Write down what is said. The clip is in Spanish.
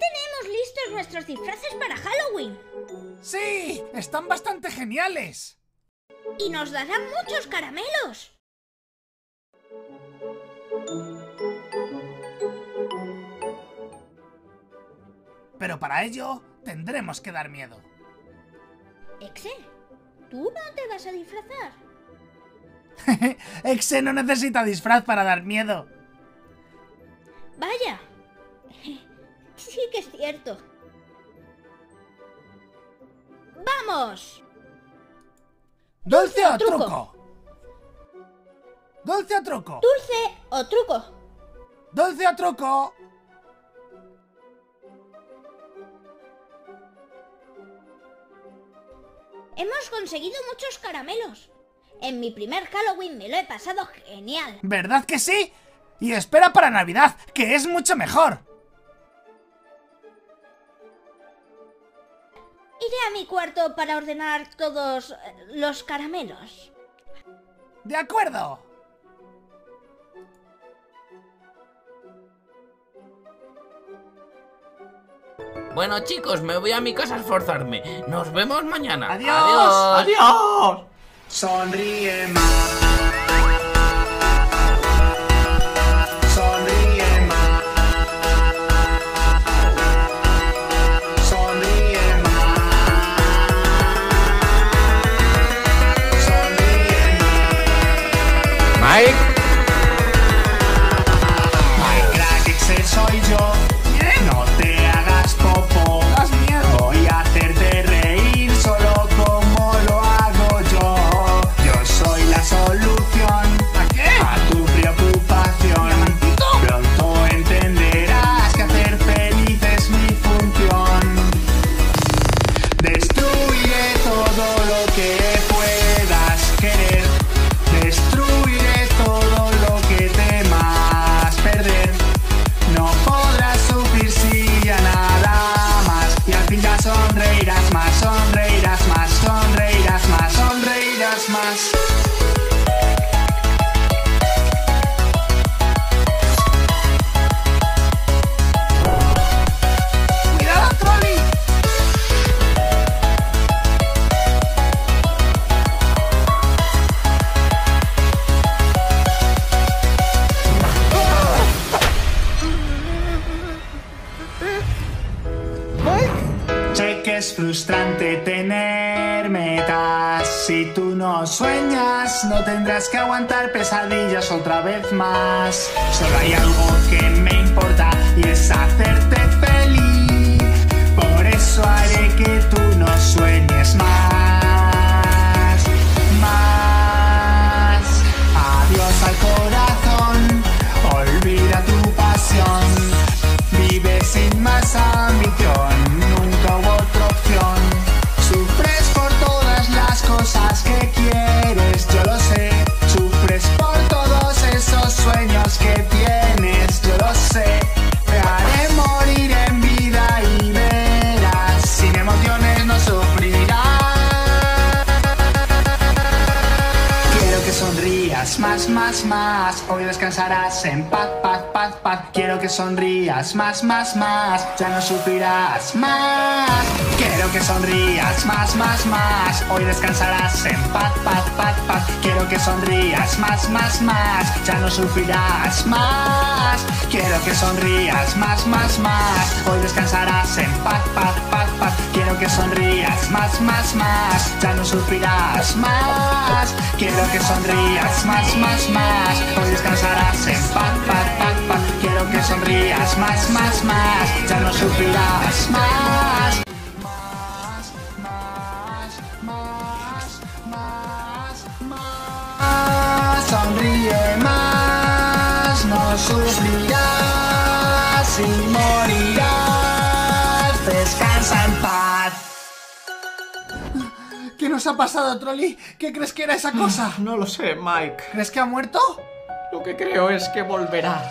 tenemos listos nuestros disfraces para Halloween. ¡Sí! ¡Están bastante geniales! Y nos darán muchos caramelos. Pero para ello tendremos que dar miedo. Exe, ¿tú no te vas a disfrazar? Exe no necesita disfraz para dar miedo. Vaya. Sí que es cierto. ¡Vamos! ¿Dulce o truco? truco? ¿Dulce o truco? ¿Dulce o truco? ¿Dulce o truco? Hemos conseguido muchos caramelos. En mi primer Halloween me lo he pasado genial. ¿Verdad que sí? Y espera para Navidad, que es mucho mejor. Iré a mi cuarto para ordenar todos eh, los caramelos. De acuerdo. Bueno chicos, me voy a mi casa a esforzarme. Nos vemos mañana. Adiós. Adiós. Sonríe más. Más. Es frustrante tener metas. Si tú no sueñas, no tendrás que aguantar pesadillas otra vez más. Solo hay algo que me importa y es hacerte feliz. Por eso haré que tú no sueñes más. Más. Adiós al corazón. Olvida tu pasión. Vive sin más ambición, más, más, más. Hoy descansarás en paz, paz, paz, paz. Quiero que sonrías más, más, más. Ya no sufrirás más. Quiero que sonrías más, más, más. Hoy descansarás en paz, paz, paz, paz. Quiero que sonrías más, más, más. Ya no sufrirás más. Quiero que sonrías más, más, más. Hoy descansarás en paz, paz, paz, paz. Quiero que sonrías más, más, más. Ya no sufrirás más. Quiero que sonrías más, más, más. Hoy descansarás en paz, paz, paz, paz. Quiero que sonrías más, más, más. Ya no sufrirás más. Sonríe más, no sufrirás y morirás. Nos ha pasado, Trolley? ¿Qué crees que era esa cosa? No lo sé, Mike. ¿Crees que ha muerto? Lo que creo es que volverá.